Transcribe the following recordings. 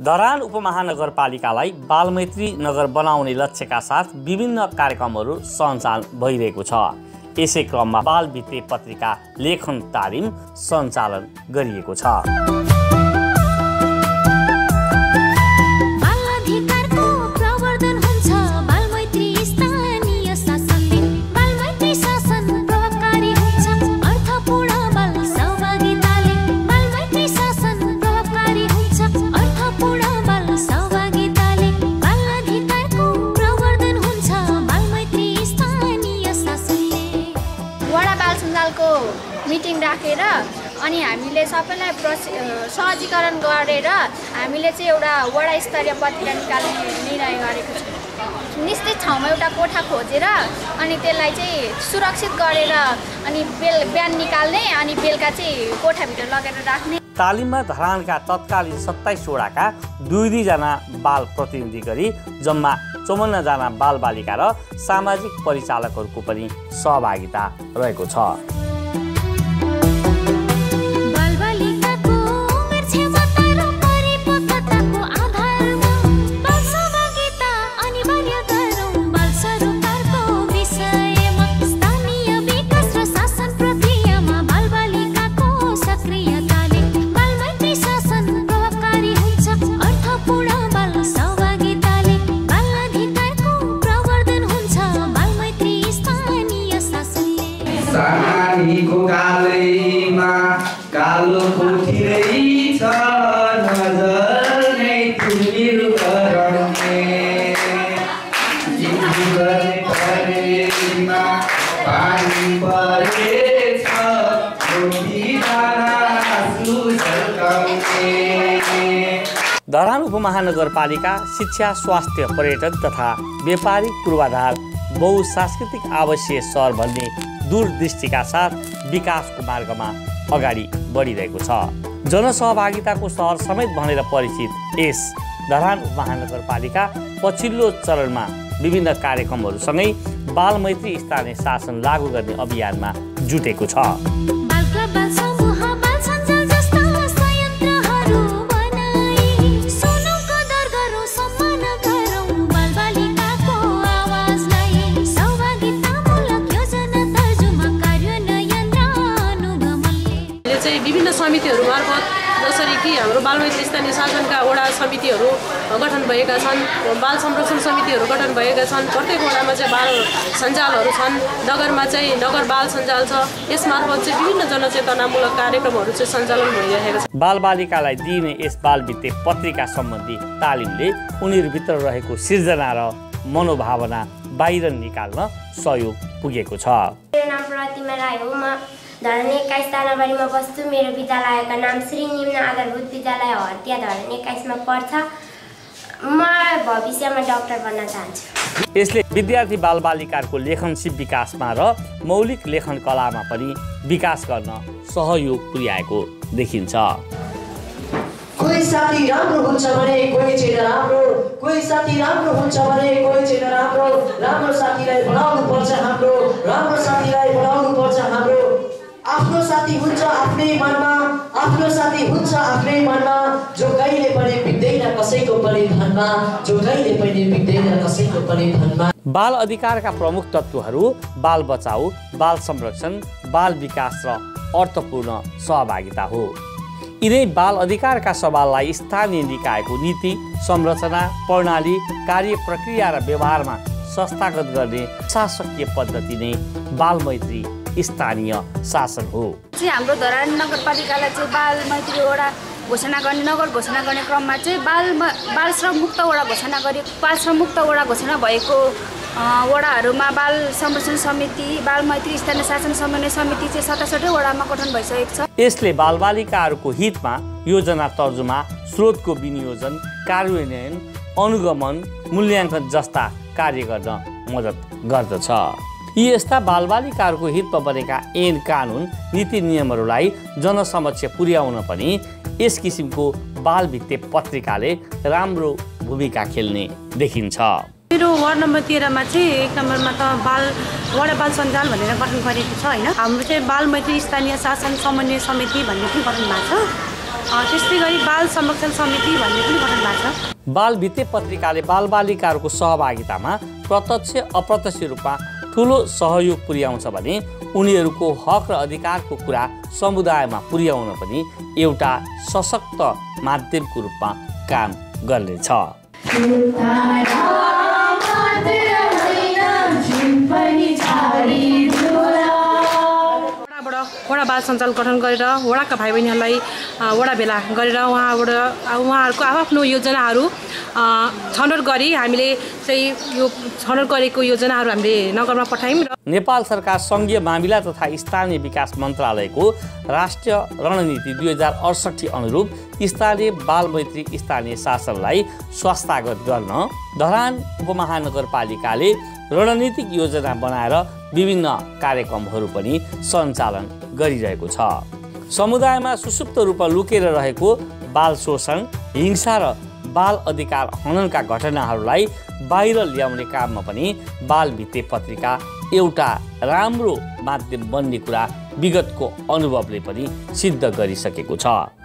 धरान उपमहानगरपालिकालाई बालमैत्री नगर बनाउने लक्ष्यका साथ विभिन्न कार्यक्रमहरू सञ्चालन भइरहेको छ। यसै क्रममा बाल भित्ते पत्रिका लेखन तालिम सञ्चालन गरिएको छ। सहजीकरण गरेर हामीले चाहिँ एउटा वडा स्तरीय पत्रिका निकाल्ने निर्णय गरेको छौँ। निश्चित ठाउँमा एउटा कोठा खोजेर अनि त्यसलाई चाहिँ सुरक्षित गरेर अनि बेल बिहान निकाल्ने अनि बेलुका चाहिँ कोठाभित्र लगेर राख्ने। तालिममा धरानका तत्कालीन सत्ताइसवटाका दुई दुईजना बाल प्रतिनिधि गरी जम्मा चौवन्नजना बालबालिका र सामाजिक परिचालकहरूको पनि सहभागिता रहेको छ। सानीको कालैमा कालो कोठिरै छ नजर नै तिमीहरू गराउने परेमा पानी परेछ कोठी धरान उपमहानगरपालिका शिक्षा स्वास्थ्य पर्यटन तथा व्यापारिक पूर्वाधार बहुसांस्कृतिक आवासीय सहर भन्ने दूरदृष्टिका साथ विकासको मार्गमा अगाडि बढिरहेको छ। जनसहभागिताको सहर समेत भनेर परिचित यस धरान उपमहानगरपालिका पछिल्लो चरणमा विभिन्न कार्यक्रमहरूसँगै बालमैत्री स्थानीय शासन लागू गर्ने अभियानमा जुटेको छ। कि हाम्रो बालमैत्री स्थानीय शासनका वडा समितिहरू गठन भएका छन् बाल संरक्षण समितिहरू गठन भएका छन् प्रत्येक वडामा चाहिँ बाल सञ्जालहरू छन् नगरमा चाहिँ नगर बाल सञ्जाल छ। यस मार्फत चाहिँ विभिन्न जनचेतनामूलक कार्यक्रमहरू चाहिँ सञ्चालन भइरहेका छन् बालबालिकालाई दिइने यस बालवित्ते पत्रिका सम्बन्धी तालिमले उनीहरूभित्र रहेको सिर्जना र मनोभावना बाहिर निकाल्न सहयोग पुगेको छ। मेरो नाम प्रतिमा राई हो। म धरान एक्काइस तानाबारीमा बस्छु मेरो विद्यालयको नाम श्री निम्न आधारभूत विद्यालय हर्तिया धरान एक्काइसमा पर्छ म भविष्यमा डक्टर बन्न चाहन्छु यसले विद्यार्थी बालबालिकाहरूको लेखन सिप विकासमा र मौलिक लेखन कलामा पनि विकास गर्न सहयोग पुर्याएको देखिन्छ। कोही साथी राम्रो हुन्छ भने कोही चाहिँ नराम्रो कोही साथी राम्रो हुन्छ भने कोही चाहिँ नराम्रो राम्रो साथीलाई बनाउनु पर्छ हाम्रो। राम्रो साथीलाई बनाउनु पर्छ हाम्रो आफ्नो साथी हुन्छ आफ्नै मनमा आफ्नो साथी हुन्छ आफ्नै मनमा जो कहिले पनि बिग्दैन कसैको पनि धनमा जो कहिले पनि बिग्दैन कसैको पनि धनमा। बाल अधिकारका प्रमुख तत्त्वहरू बाल बचाउ बाल संरक्षण बाल विकास र अर्थपूर्ण सहभागिता हो। यिनै बाल अधिकारका सवाललाई स्थानीय निकायको नीति संरचना प्रणाली कार्य प्रक्रिया र व्यवहारमा संस्थागत गर्ने शासकीय पद्धति नै बालमैत्री स्थानीय शासन हो। चाहिँ हाम्रो धरान नगरपालिकालाई चाहिँ बाल मैत्री वडा घोषणा गर्ने नगर घोषणा गर्ने क्रममा चाहिँ बाल बाल श्रम मुक्त वडा घोषणा गरे बाल श्रम मुक्त वडा घोषणा भएको वडाहरूमा बाल संरक्षण समिति बाल मैत्री स्थानीय शासन समन्वय समिति चाहिँ सतासठै वडामा गठन भइसकेको छ। यसले बालबालिकाहरूको हितमा योजना तर्जुमा स्रोतको विनियोजन कार्यान्वयन अनुगमन मूल्याङ्कन जस्ता कार्य गर्न मद्दत गर्दछ। यी यस्ता बालबालिकाहरूको हितमा बनेका ऐन कानुन नीति नियमहरूलाई जनसमक्ष पुर्याउन पनि यस किसिमको बालभित्ते पत्रिकाले राम्रो भूमिका खेल्ने देखिन्छ। मेरो वार्ड नम्बर तेह्रमा चाहिँ एक नम्बरमा त बाल वडा बाल सञ्जाल भनेर गठन गरेको छ होइन? हाम्रो चाहिँ बाल मैत्री स्थानीय शासन समन्वय समिति भन्ने पनि गठन भएको छ। त्यस्तै गरी बाल संरक्षण समिति भन्ने पनि गठन भएको छ। बाल भित्ते पत्रिकाले बालबालिकाहरूको सहभागितामा प्रत्यक्ष अप्रत्यक्ष रूपमा ठुलो सहयोग पुर्याउँछ भने उनीहरूको हक र अधिकारको कुरा समुदायमा पुर्याउन पनि एउटा सशक्त माध्यमको रूपमा काम गर्नेछ। वडा बाल सञ्जाल गठन गरेर वडाका भाइ बहिनीहरूलाई वडा भेला गरेर उहाँबाट उहाँहरूको आफ्नो योजनाहरू छनौट गरी हामीले चाहिँ यो छनौट गरेको योजनाहरू हामीले नगरमा पठायौँ र नेपाल सरकार सङ्घीय मामिला तथा स्थानीय विकास मन्त्रालयको राष्ट्रिय रणनीति दुई हजार अडसट्ठी अनुरूप स्थानीय बाल मैत्री स्थानीय शासनलाई स्वास्थ्यगत गर्न धरान उपमहानगरपालिकाले रणनीतिक योजना बनाएर विभिन्न कार्यक्रमहरू पनि सञ्चालन गरिरहेको छ। समुदायमा सुसुप्त रूपमा लुकेर रहेको बाल शोषण हिंसा र बाल अधिकार हननका घटनाहरूलाई बाहिर ल्याउने काममा पनि बाल भित्ते पत्रिका एउटा राम्रो माध्यम बन्ने कुरा विगतको अनुभवले पनि सिद्ध गरिसकेको छ।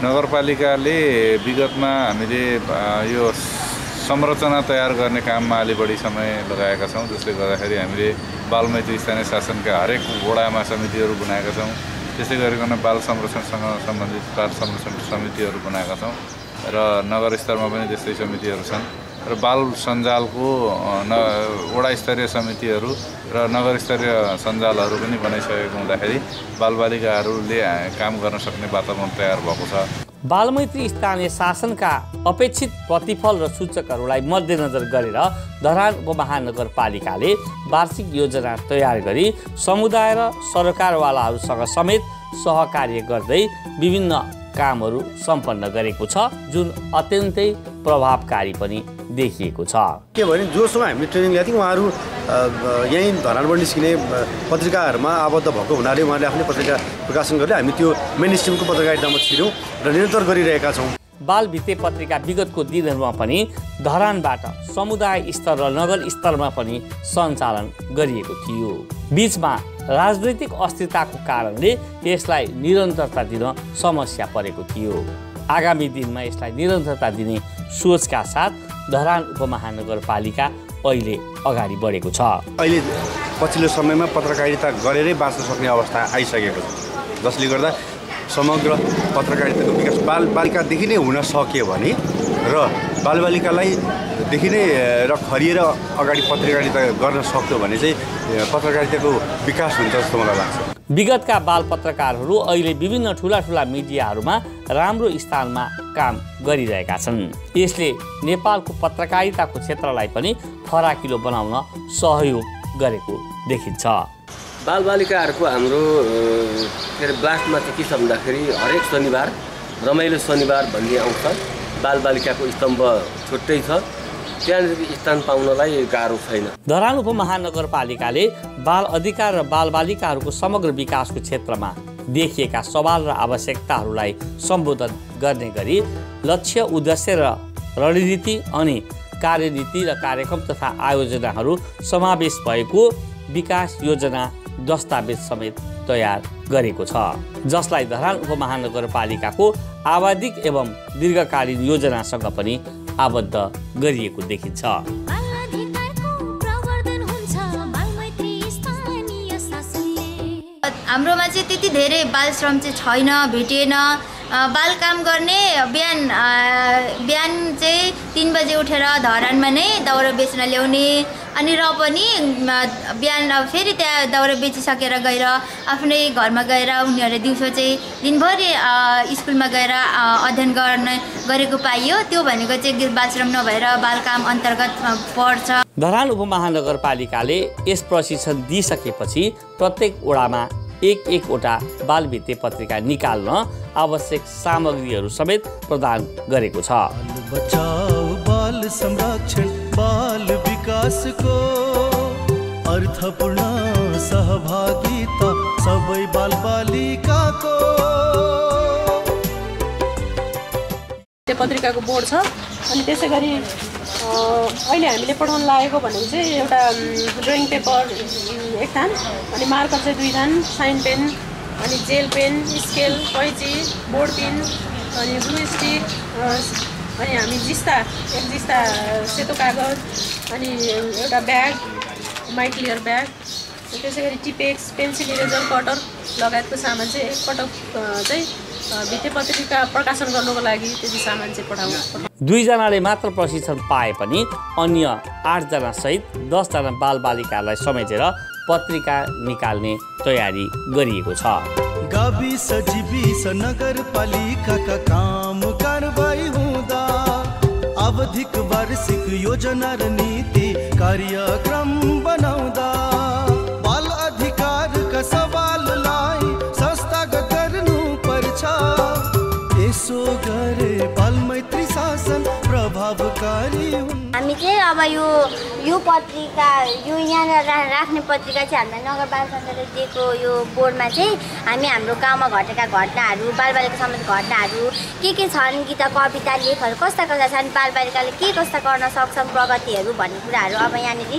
नगरपालिकाले विगतमा हामीले यो संरचना तयार गर्ने काममा अलि बढी समय लगाएका छौँ जसले गर्दाखेरि हामीले बालमैत्री स्थानीय शासनका हरेक वडामा समितिहरू बनाएका छौँ। त्यसै गरिकन बाल संरक्षणसँग सम्बन्धित बाल संरक्षण समितिहरू बनाएका छौँ। र नगर स्तरमा पनि त्यस्तै समितिहरू छन् र बाल सञ्जालको न वडा स्तरीय समितिहरू र नगर स्तरीय सञ्जालहरू पनि बनाइसकेको हुँदाखेरि बालबालिकाहरूले काम गर्न सक्ने वातावरण तयार भएको छ। बालमैत्री स्थानीय शासनका अपेक्षित प्रतिफल र सूचकहरूलाई मध्यनजर गरेर धरान उपमहानगरपालिकाले वार्षिक योजना तयार गरी समुदाय र सरकारवालाहरूसँग समेत सहकार्य गर्दै विभिन्न कामहरू सम्पन्न गरेको छ जुन अत्यन्तै प्रभावकारी पनि देखिएको छ। के भने जोसम्म हामीले ट्रेनिङ ल्याएको थियौँ उहाँहरू यहीँ धरानबाट निस्किने पत्रिकाहरूमा आबद्ध भएको हुनाले उहाँले आफ्नै पत्रिका प्रकाशन गर्दै हामी त्यो मेन स्ट्रिमको पत्रकारितामा छिर्यौँ र निरन्तर गरिरहेका छौँ। बाल भित्ते पत्रिका विगतको दिनहरूमा पनि धरानबाट समुदाय स्तर र नगर स्तरमा पनि सञ्चालन गरिएको थियो। बिचमा राजनैतिक अस्थिरताको कारणले यसलाई निरन्तरता दिन समस्या परेको थियो। आगामी दिनमा यसलाई निरन्तरता दिने सोचका साथ धरान उपमहानगरपालिका अहिले अगाडि बढेको छ। अहिले पछिल्लो समयमा पत्रकारिता गरेरै बाँच्न सक्ने अवस्था आइसकेको छ जसले गर्दा समग्र पत्रकारिताको विकास बाल बालिकादेखि नै हुन सक्यो भने र बालबालिकालाई देखि नै र खरिएर अगाडि पत्रकारिता गर्न सक्यो भने चाहिँ पत्रकारिताको विकास हुन्छ जस्तो मलाई लाग्छ। विगतका बाल पत्रकारहरू अहिले विभिन्न ठुला ठुला मिडियाहरूमा राम्रो स्थानमा काम गरिरहेका छन्। यसले नेपालको पत्रकारिताको क्षेत्रलाई पनि फराकिलो बनाउन सहयोग गरेको देखिन्छ। बालबालिकाहरूको हाम्रो के अरे ब्लास्टमा चाहिँ के छ भन्दाखेरि हरेक शनिबार रमाइलो शनिबार भन्ने आउँछ। बालबालिकाको स्तम्भ छुट्टै छ। त्यहाँनिर स्थान पाउनलाई गाह्रो छैन। धरान उपमहानगरपालिकाले बाल अधिकार र बालबालिकाहरूको समग्र विकासको क्षेत्रमा देखिएका सवाल र आवश्यकताहरूलाई सम्बोधन गर्ने गरी लक्ष्य उद्देश्य र रणनीति अनि कार्यनीति र कार्यक्रम तथा आयोजनाहरू समावेश भएको विकास योजना दस्तावेज समेत तयार गरेको छ। जसलाई धरान उपमहानगरपालिकाको आवधिक एवं दीर्घकालीन योजनासँग पनि आबद्ध गरिएको देखिन्छ। बाल अधिकारको प्रवर्धन हुन्छ बालमैत्री स्थानीय शासनले। हाम्रोमा चाहिँ त्यति धेरै बाल श्रम चाहिँ छैन भेटिएन बाल काम गर्ने बिहान बिहान चाहिँ तिन बजे उठेर धरानमा नै दाउरा बेच्न ल्याउने अनि र पनि बिहान फेरि त्यहाँ दाउरा बेचिसकेर गएर आफ्नै घरमा गएर उनीहरूले दिउँसो चाहिँ दिनभरि स्कुलमा गएर अध्ययन गर्न गरेको पाइयो। त्यो भनेको चाहिँ बाल श्रम नभएर बाल काम अन्तर्गत पर्छ। धरान उपमहानगरपालिकाले यस प्रशिक्षण दिइसकेपछि प्रत्येक वडामा एक एकवटा बालभित्ते पत्रिका निकाल्न आवश्यक सामग्रीहरू समेत प्रदान गरेको छ। विकासको अर्थपूर्ण सहभागिता सबै बालबालिकाको। पत्रिकाको बोर्ड छ। अनि त्यसै गरी अहिले हामीले पढाउन लागेको भने चाहिँ एउटा ड्रइङ पेपर एक थान। अनि मार्कर चाहिँ दुई थान साइन पेन अनि जेल पेन स्केल कैची बोर्ड पेन अनि ब्लु स्टिक अनि हामी जिस्ता एक जिस्ता सेतो कागज अनि एउटा ब्याग माइक क्लियर ब्याग। त्यसै गरी टिपेक्स पेन्सिल इरेजर कटर लगायतको सामान चाहिँ एकपटक चाहिँ भित्ते पत्रिका प्रकाशन गर्नुको लागि त्यति सामान चाहिँ पठाउँ दुईजनाले मात्र प्रशिक्षण पाए पनि अन्य आठजना सहित दसजना बालबालिकालाई समेटेर पत्रिका निकाल्ने तयारी गरिएको छ। आवधिक वार्षिक योजना रणनीति कार्यक्रम बनाउँदा हामी चाहिँ अब यो यो पत्रिका यो यहाँ रा राख्ने पत्रिका चाहिँ हामीलाई नगरपालिका संस्थाले दिएको यो बोर्डमा चाहिँ हामी हाम्रो गाउँमा घटेका घटनाहरू बालबालिका सम्बन्धी घटनाहरू के के छन् कि त कविता लेखहरू कस्ता कस्ता छन् बालबालिकाले के कस्ता गर्न सक्छन् प्रगतिहरू भन्ने कुराहरू अब यहाँनिर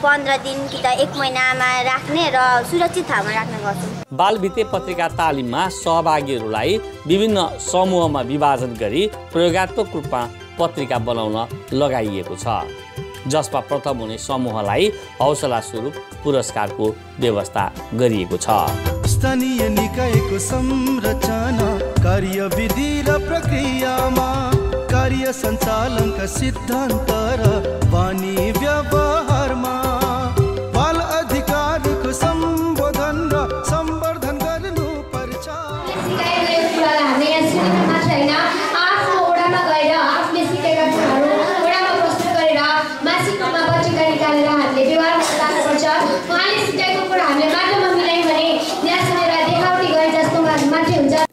पन्ध्र दिन कि त एक महिनामा राख्ने र सुरक्षित ठाउँमा राख्ने गर्छौँ। बाल भित्ते पत्रिका तालिममा सहभागीहरूलाई विभिन्न समूहमा विभाजन गरी प्रयोगात्मक रूपमा पत्रिका बनाउन लगाइएको छ। जसमा प्रथम हुने समूहलाई हौसला स्वरूप पुरस्कारको व्यवस्था गरिएको छ। स्थानीय निकायको संरचना कार्यविधि र प्रक्रियामा कार्य सञ्चालनका सिद्धान्त र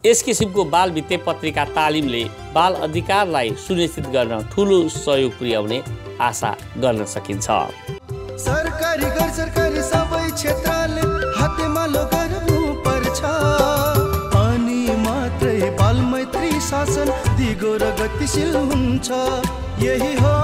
यस किसिमको बाल भित्ते पत्रिका तालिमले बाल अधिकारलाई सुनिश्चित गर्न ठुलो सहयोग पुर्याउने आशा गर्न सकिन्छ। सरकारी गैर सरकारी सबै क्षेत्रले हातेमालो गर्नुपर्छ अनि मात्रै बाल मैत्री शासन दिगो र गतिशील हुन्छ। यही हो